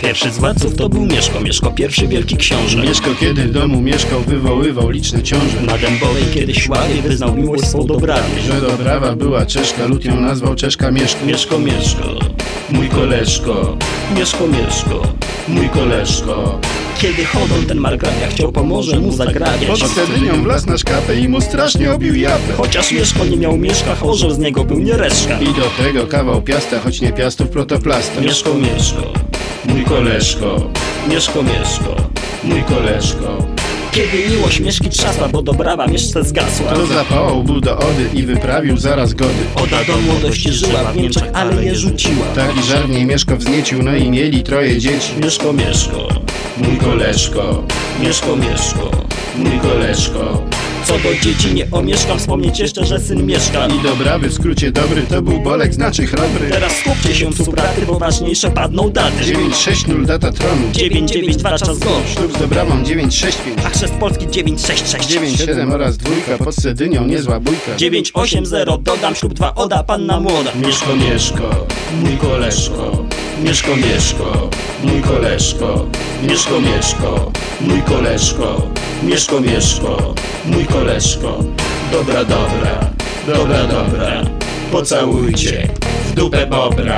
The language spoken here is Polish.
Pierwszy z władców to był Mieszko, Mieszko pierwszy wielki książę. Mieszko kiedy w domu mieszkał, wywoływał liczne ciąże. Na Dębowej kiedyś ławie wyznał miłość swą do brawi. Że dobrawa była Czeszka, lud ją nazwał Czeszka Mieszko. Mieszko, Mieszko, Mój koleżko, Mieszko, Mieszko. mój koleżko. Kiedy chodą ten margrabia chciał pomoże mu zagrabiać. Pod Cedynią wlazł na szkapę i mu strasznie obił japę. Chociaż Mieszko nie miał mieszka, chorzeł z niego był nie reszka. I do tego kawał piasta, choć nie piastów protoplasta. Mieszko, Mieszko, Mój koleżko, Mieszko, Mieszko. mój koleżko. Kiedy miłość Mieszki trzasła, bo dobrawa Mieszce zgasła. To zapałał był do Ody i wyprawił zaraz gody. Oda do młodości żyła w Niemczech, ale je rzuciła. Taki żar w Mieszko wzniecił, no i mieli troje dzieci. Mieszko, Mieszko, Mój koleżko, Mieszko, Mieszko. mój koleżko. Co do dzieci nie omieszkam wspomnieć jeszcze, że syn mieszka. I dobrawy w skrócie dobry to był Bolek, znaczy chrobry. Teraz skupcie się supraty, bo ważniejsze padną daty. 960 data tronu. 992 czas go. Ślub z dobrawą 965. A chrzest Polski 966. 97 oraz dwójka pod Cedynią, niezła bójka. 980 dodam ślub 2 oda panna młoda. Mieszko, Mieszko, mój koleżko. Mieszko, Mieszko, mój koleżko. Mieszko, Mieszko, mój koleżko. Mieszko, Mieszko, mój koleżko. Dobra, dobra, dobra, dobra. Pocałujcie w dupę bobra.